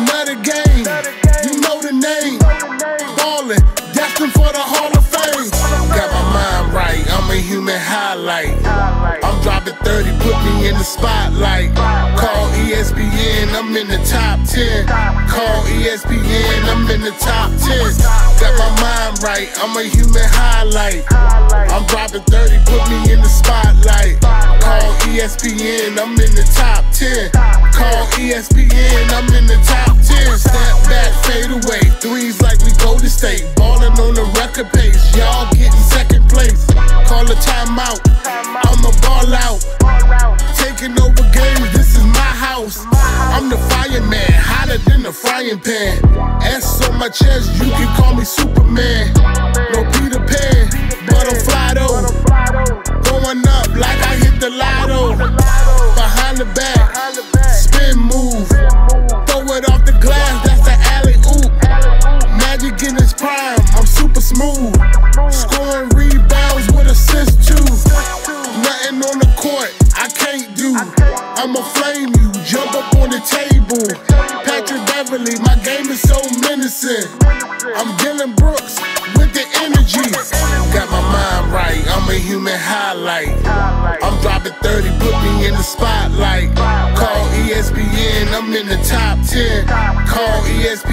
Love the game, you know the name. Ballin', destined for the Hall of Fame. Got my mind right, I'm a human highlight. I'm dropping 30, put me in the spotlight. Call ESPN, I'm in the top 10. Call ESPN, I'm in the top 10. Got my mind right, I'm a human highlight. I'm dropping 30, put me in the spotlight. ESPN, I'm in the top 10. Call ESPN, I'm in the top 10. Step back, fade away. Threes like we go to state. Ballin' on the record pace. Y'all getting second place. Call a timeout. I'ma ball out. Taking over games, this is my house. I'm the fireman, hotter than the frying pan. S on my chest, you can call me Superman. I'ma flame you, jump up on the table. Patrick Beverley, my game is so menacing. I'm Dillon Brooks with the energy. Got my mind right, I'm a human highlight. I'm dropping 30, put me in the spotlight. Call ESPN, I'm in the top 10. Call ESPN.